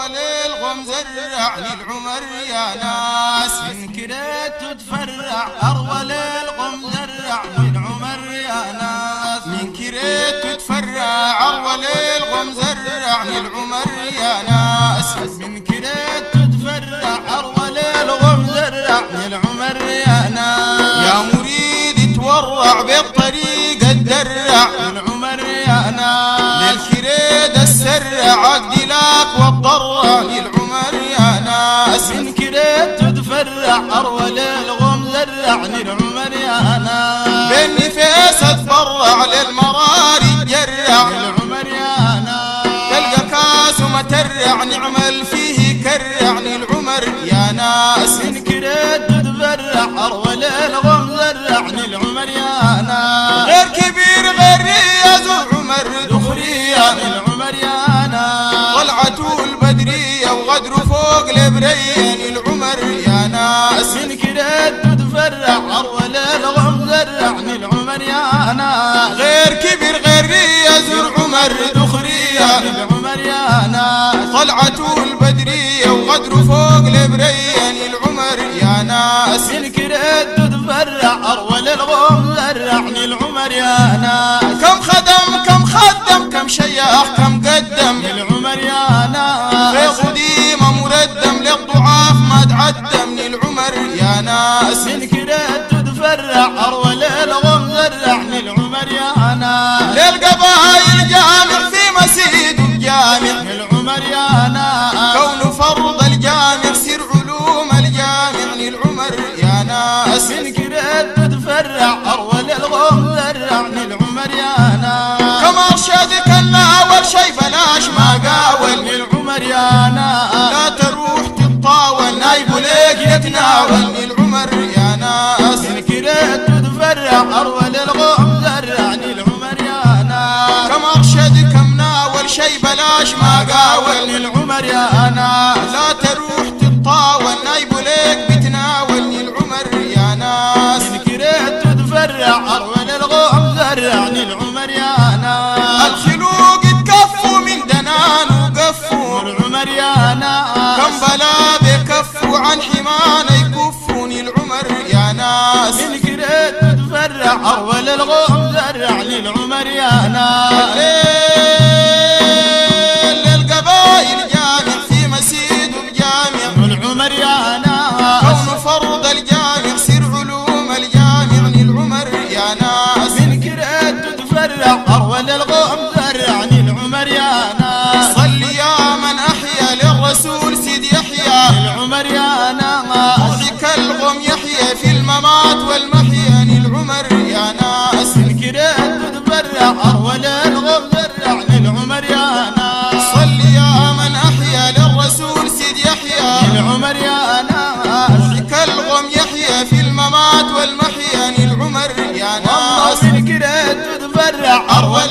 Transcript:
أول الغم زرع للعمر يا ناس. من كريت تتفرع أول الغم زرع للعمر يا ناس. من كريت تتفرع أول الغم زرع للعمر يا ناس. من كريت تتفرع أول الغم زرع للعمر يا ناس. يا مريد تورع بالطريق الدرع. للعمر يا ناس. للكريد السرع عقدي تتفرع أرول الغم زرع للعمر يا بين نفيس اتفرع للمرار يجرع للعمر يا ناس تلقى كاس ومترع نعمل فيه كرع للعمر يا ناس. من كريد تتفرع أرول الغم زرع للعمر يا ناس غير كبير غير رياض عمر. دخرية للعمر يا ناس طلعته البدرية وغدر فوق البرين العمر. من كريد تتفرع أرول الغم زرع للعمر يا ناس غير كبير غير رياض عمر دخرية للعمر يا ناس طلعته البدرية وغدر فوق البرين العمر يا ناس. من كريد تتفرع أرول الغم زرع للعمر يا ناس. كم خدم كم خدم ناس من كريد تتفرع الغم زرع للعمر يا ناس. للقبائل جامع في مسيد الجامع. للعمر يا ناس. كون فرض الجامع سر علوم الجامع للعمر يا ناس. من كريد تتفرع الغم زرع للعمر يا ناس. كما أرشدك بلاش ما قاول للعمر يا ناس لا تروح تتطاول نايب ليك بتناول للعمر يا ناس. من كريت تتفرع أرول الغم زرع للعمر يا ناس الخلوق تكفوا من دنان وقفوا. للعمر يا ناس كم بلا بكفوا عن حمانا يكفون العمر يا ناس. من كريت تتفرع أرول الغم زرع للعمر يا ناس في الممات والمحيا للعمر يا ناس. من كريت تتفرع. أرول